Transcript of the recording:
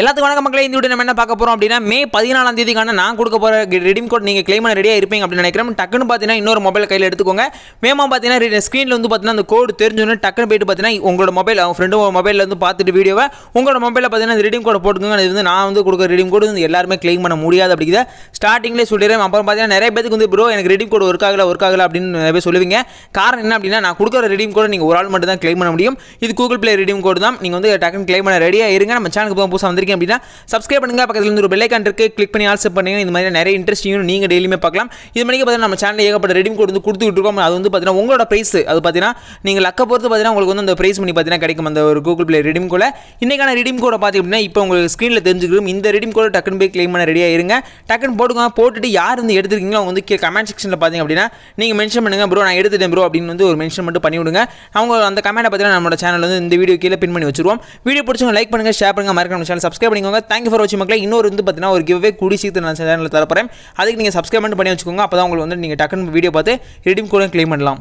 எல்லாத்துக்கும் வணக்கம் மக்களே இந்த வீடியோ நம்ம என்ன பார்க்க போகிறோம் அப்படின்னா மே பதினாலாம் தேதிக்கான நான் கொடுக்க போகிற ரெடிம் கோட் நீங்கள் கிளைம் பண்ண ரெடியாக இருப்பீங்க அப்படின்னு நினைக்கிறேன். டக்குன்னு பார்த்தீங்கன்னா இன்னொரு மொபைல் கையில் எடுத்துக்கோங்க. மேமா பார்த்தீங்கன்னா ஸ்க்ரீனில் வந்து பார்த்தீங்கன்னா அந்த கோடு தெரிஞ்சோன்னு டக்குன்னு போயிட்டு பார்த்தீங்கன்னா உங்களோட மொபைல் அவங்க ஃப்ரெண்டு மொபைலில் வந்து பார்த்துட்டு வீடியோவை உங்களோட மொபைலில் பார்த்தீங்கன்னா ரெடிம் ரெடீம் கோட் போட்டுக்கோங்க. இது வந்து நான் வந்து கொடுக்குற ரெடிம் கோடு வந்து எல்லாருமே கிளைம் பண்ண முடியாது அப்படிங்கிற ஸ்டார்டிங்லேயே சொல்லிடுறேன். அப்புறம் பார்த்தீங்கன்னா நிறைய பேருக்கு வந்து ப்ரோ எனக்கு ரெடிம் கோட் ஒர்க் ஆகல ஒர்க் ஆகல அப்படின்னு நிறைய பேர் சொல்லுவீங்க. காரணம் என்ன அப்படின்னா நான் கொடுக்குற ரெடிம் கோட் நீங்கள் ஒரு ஆள் மட்டும் தான் கிளைம் பண்ண முடியும். இது கூகுள் பிளே ரெடிம் கோடு தான். நீங்கள் வந்து டக்குன்னு கிளைம் பண்ண ரெடியாக இருங்க. நம்ம சேனலுக்கு புதுசாக வந்து வந்திருக்கீங்க அப்படின்னா சப்ஸ்கிரைப் பண்ணுங்க. பக்கத்தில் இருந்து ஒரு பெல்லைக்கான் இருக்குது கிளிக் பண்ணி ஆல்சப் பண்ணுங்கள் இந்த மாதிரி நிறைய இன்ட்ரெஸ்டிங்கும் நீங்கள் டெய்லியுமே பார்க்கலாம். இது மாதிரி பார்த்தீங்கன்னா நம்ம சேனல் ஏகப்பட்ட ரெடிம் கோட் வந்து கொடுத்துட்டு இருக்கோம். அது வந்து பார்த்தீங்கன்னா உங்களோட ப்ரைஸ் அது பார்த்தீங்கன்னா நீங்கள் லக்க பொறுத்து பார்த்தீங்கன்னா உங்களுக்கு வந்து அந்த ப்ரைஸ் பண்ணி பார்த்தீங்கன்னா கிடைக்கும். அந்த ஒரு கூகுள் ப்ளே ரெடீம் கோட இன்னைக்கான ரெடீம் கோட பார்த்தி அப்படின்னா இப்போ உங்களுக்கு ஸ்க்ரீனில் தெரிஞ்சுக்கிறோம். இந்த ரெடீம் கோட டக்குன்னு போய் கிளைம் பண்ண ரெடியாக இருங்க டக்குன்னு போட்டுக்கோங்க. போட்டுட்டு யார் வந்து எடுத்துருக்கீங்களோ அவங்க வந்து கமெண்ட் செக்ஷனில் பார்த்தீங்க அப்படின்னா நீங்கள் மென்ஷன் பண்ணுங்க ப்ரோ நான் எடுத்துட்டேன் ப்ரோ அப்படின்னு வந்து ஒரு மென்ஷன் மட்டும் பண்ணிவிடுங்க அவங்க அந்த கமெண்ட்டை பார்த்தீங்கன்னா நம்மளோட சேனல் வந்து இந்த வீடியோ கீழே பின் பண்ணி வச்சிருவோம். வீடியோ பிடிச்சவங்க லைக் பண்ணுங்க ஷேர் பண்ணுங்க. மறக்காம சேனல் சேனல் சப்ஸ்கிரைப் பண்ணிக்கோங்க. தேங்க்யூ ஃபார் வாட்சிங் மக்களே. இன்னொரு வந்து பார்த்தீங்கன்னா ஒரு கிவ்வே கூடி சீக்கிரம் நான் சேனலில் தரப்போகிறேன் அதுக்கு நீங்கள் சப்ஸ்கிரைப் பண்ணி வச்சுக்கோங்க. அப்போ தான் உங்களுக்கு வந்து நீங்கள் டக்குன்னு வீடியோ பார்த்து ரெடீம் கூட கிளைம் பண்ணலாம்.